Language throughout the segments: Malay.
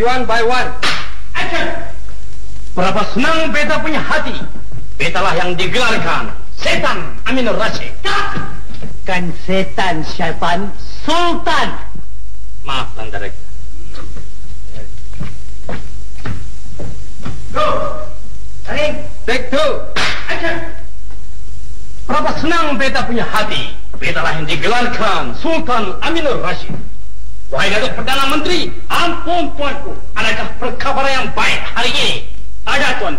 One by one. Action! Berapa senang beta punya hati. Betalah yang digelarkan. Setan Aminur Rasyid. Kan setan syaitan sultan. Maaf, Tuan Director. Go! Tarik! Take two. Action! Berapa senang beta punya hati. Betalah yang digelarkan Sultan Aminur Rasyid. Wahai Datuk Perdana Menteri, ampun tuanku. Adakah perkabaran yang baik hari ini? Ada tuan.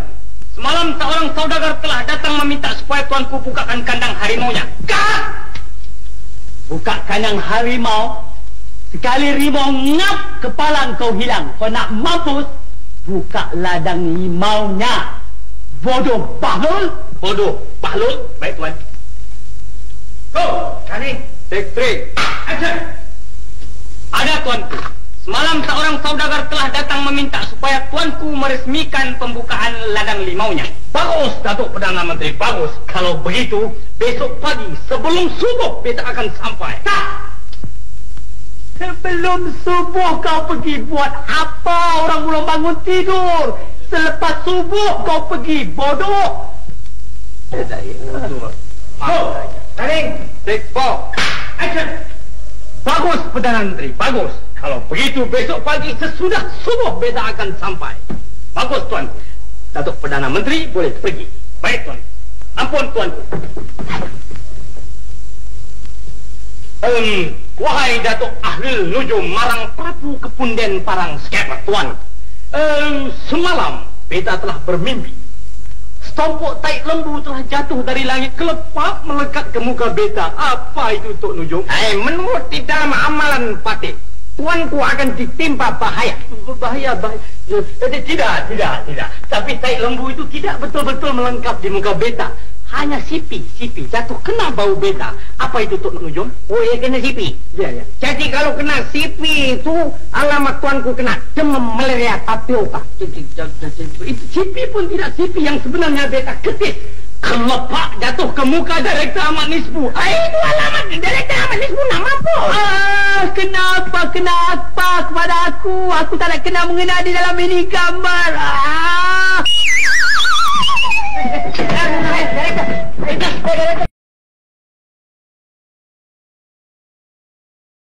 Semalam seorang saudagar telah datang meminta supaya tuanku bukakan kandang harimau-nya. Kat! Buka kandang harimau. Sekali rimau ngap kepala kau hilang. Kau nak mampus, buka ladang limaunya. Bodoh bahlul. Bodoh, Bahlul. Baik tuan. Go! Kani. Take three. Action! Ada tuanku. Semalam seorang saudagar telah datang meminta supaya tuanku meresmikan pembukaan ladang limaunya. Bagus, Datuk Perdana Menteri. Bagus. Kalau begitu, besok pagi sebelum subuh beta akan sampai. Tak! Sebelum subuh kau pergi buat apa? Orang belum bangun tidur. Selepas subuh kau pergi bodoh. Taring! Take four. Bagus, Perdana Menteri. Bagus. Kalau begitu, besok pagi sesudah subuh beta akan sampai. Bagus, tuanku. Datuk Perdana Menteri boleh pergi. Baik, tuan. Ampun, tuanku. Um, wahai Datuk Ahli Nujum Marang Prabu Kepunden Parang Skeper, tuan. Um, semalam, beta telah bermimpi. Setumpuk taik lembu telah jatuh dari langit kelepak melekat ke muka beta. Apa itu, Tok Nujum? Eh, menurut di dalam amalan Patih, tuanku akan ditimpa bahaya. Bahaya, bahaya. Eh, tidak, tidak, tidak. Tapi taik lembu itu tidak betul-betul melengkap di muka beta. Hanya sipi, sipi. Jatuh kena bau beta. Apa itu, Tok Nujum? Oh, ya kena sipi. Ya, ya. Jadi kalau kena sipi itu alamat tuanku kena demam malaria tapioka. Itu sipi pun tidak sipi yang sebenarnya beta ketis. Kelepak jatuh ke muka Direktur Ahmad Nisbu. Ah, itu alamat direktur Ahmad Nisbu nak mampu. Ah, kenapa, kenapa kepada aku? Aku tak nak kena mengenal di dalam ini gambar. Ah.